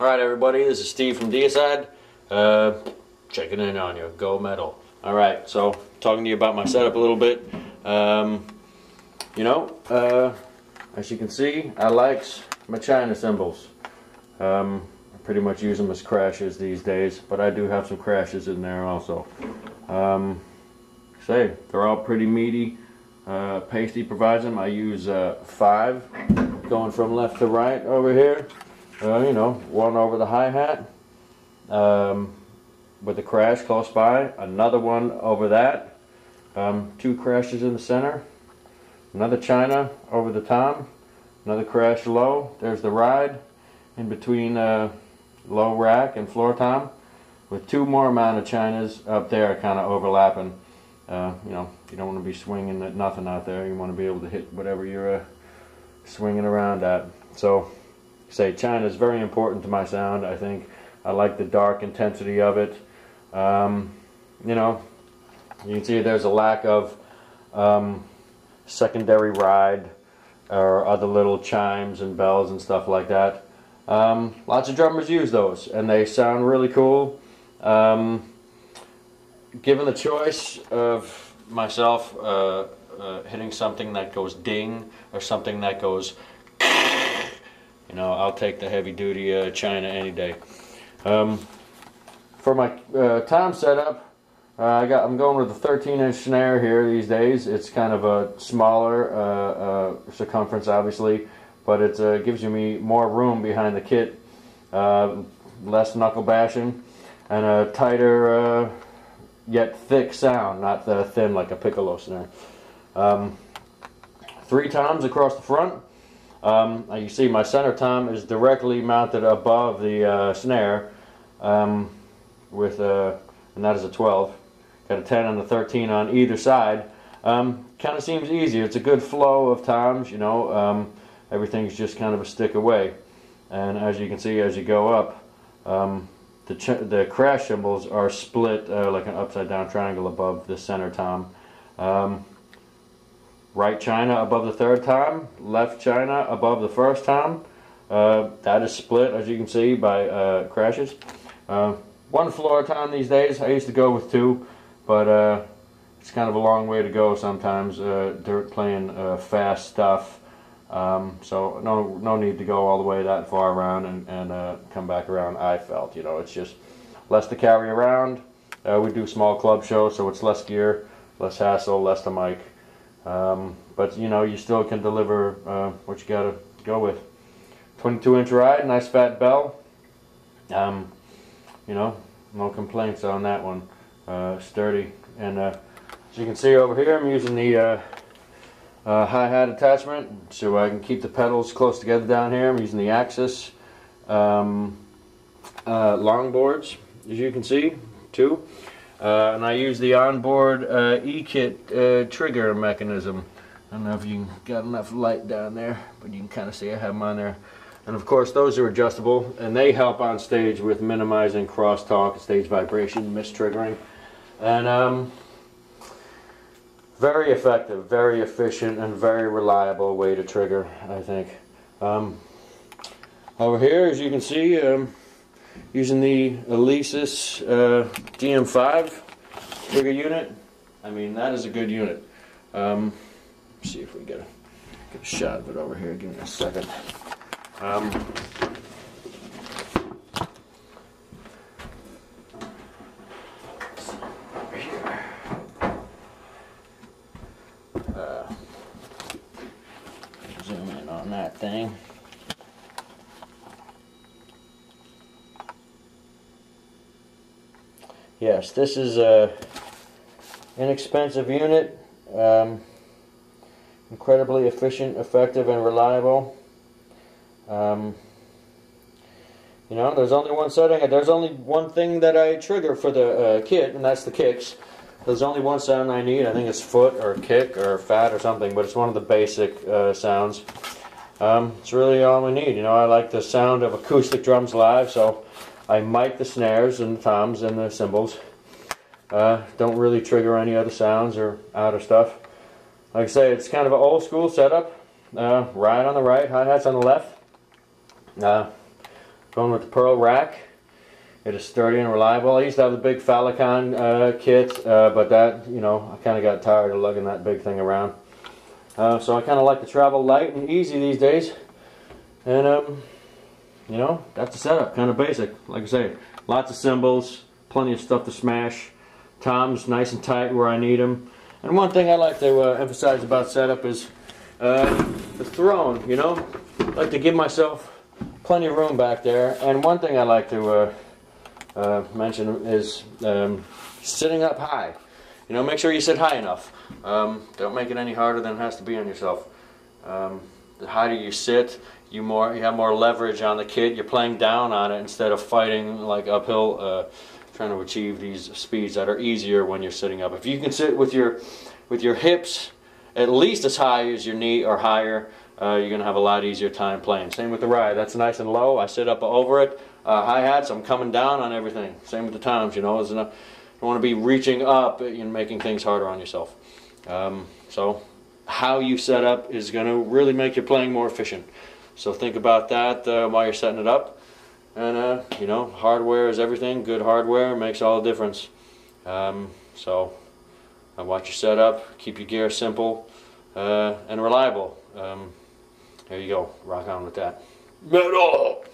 Alright everybody, this is Steve from Deicide. Uh, checking in on you. Go metal. Alright, so talking to you about my setup a little bit. Um, you know, uh, as you can see, I like my China cymbals. Um, I pretty much use them as crashes these days, but I do have some crashes in there also. Um, say, they're all pretty meaty. Uh, Paiste provides them. I use uh, five going from left to right over here uh, you know, one over the hi-hat um, with the crash close by, another one over that, um, two crashes in the center, another China over the tom, another crash low, there's the ride in between uh, low rack and floor tom with two more amount of Chinas up there kind of overlapping. Uh, you know, you don't want to be swinging at nothing out there. You want to be able to hit whatever you're uh, swinging around at. So say China is very important to my sound. I think I like the dark intensity of it. Um, you know, you can see there's a lack of um, secondary ride or other little chimes and bells and stuff like that. Um, lots of drummers use those and they sound really cool. Um, given the choice of myself uh, uh, hitting something that goes ding or something that goes you know, I'll take the heavy duty uh, China any day. Um, for my uh, tom setup, uh, I got I'm going with a 13 inch snare here these days. It's kind of a smaller uh, uh, circumference, obviously, but it uh, gives you me more room behind the kit, less knuckle bashing, and a tighter yet thick sound, not thin like a piccolo snare. Um, three toms across the front. Um, you see my center tom is directly mounted above the uh, snare um, with a, uh, and that is a 12. Got a 10 and a 13 on either side. Um, kind of seems easy. It's a good flow of toms, you know. Um, everything's just kind of a stick away. And as you can see, as you go up, um, the, the crash cymbals are split uh, like an upside down triangle above the center tom. Right China above the third tom, left China above the first tom. Uh, that is split, as you can see, by uh, crashes. Uh, one floor tom these days. I used to go with two, but uh, it's kind of a long way to go sometimes. Uh, dirt playing uh, fast stuff. Um, so no no need to go all the way that far around and, and come back around. I felt, you know, it's just less to carry around. we do small club shows, so it's less gear, less hassle, less to mic. Um, but you know, you still can deliver uh, what you got to go with. 22 inch ride, nice fat bell. Um, you know, no complaints on that one. Uh, sturdy. And uh, as you can see over here, I'm using the uh, uh, hi-hat attachment so I can keep the pedals close together down here. I'm using the Axis um, uh, longboards, as you can see, too. Uh, and I use the onboard uh, E-kit uh, trigger mechanism. I don't know if you got enough light down there, but you can kind of see I have them on there. And of course those are adjustable and they help on stage with minimizing crosstalk, stage vibration, mistriggering. And um, very effective, very efficient, and very reliable way to trigger, I think. Um, over here, as you can see, um, using the Alesis uh, DM5 trigger unit. I mean, that is a good unit. Um, see if we get a, get a shot of it over here. Give me a second. Um, uh, zoom in on that thing. Yes, this is a inexpensive unit, um, incredibly efficient, effective, and reliable. Um, you know, there's only one setting. There's only one thing that I trigger for the uh, kit, and that's the kicks. There's only one sound I need. I think it's foot or kick or fat or something, but it's one of the basic uh, sounds. Um, it's really all we need. You know, I like the sound of acoustic drums live, so I mic the snares and the toms and the cymbals. Uh, don't really trigger any other sounds or outer stuff. Like I say, it's kind of an old school setup. Uh, ride on the right, hi-hats on the left. Uh, going with the Pearl rack. It is sturdy and reliable. I used to have the big Falicon uh, kit, uh, but that, you know, I kind of got tired of lugging that big thing around. Uh, so I kind of like to travel light and easy these days. And, um, you know, that's the setup, kind of basic. Like I say, lots of cymbals, plenty of stuff to smash. Toms nice and tight where I need them. And one thing I like to uh, emphasize about setup is uh, the throne, you know. I like to give myself plenty of room back there. And one thing I like to uh, uh, mention is um, sitting up high. You know, make sure you sit high enough. Um, don't make it any harder than it has to be on yourself. Um, the higher you sit, you more you have more leverage on the kit. You're playing down on it instead of fighting like uphill, uh, trying to achieve these speeds that are easier when you're sitting up. If you can sit with your with your hips at least as high as your knee or higher, uh, you're going to have a lot easier time playing. Same with the ride. That's nice and low. I sit up over it. Uh, hi-hats, I'm coming down on everything. Same with the toms, you know. Enough, you don't want to be reaching up and making things harder on yourself. Um, so how you set up is going to really make your playing more efficient. So think about that uh, while you're setting it up. And, uh, you know, hardware is everything. Good hardware makes all the difference. Um, so uh, watch your setup. Keep your gear simple uh, and reliable. Um, there you go. Rock on with that. Metal!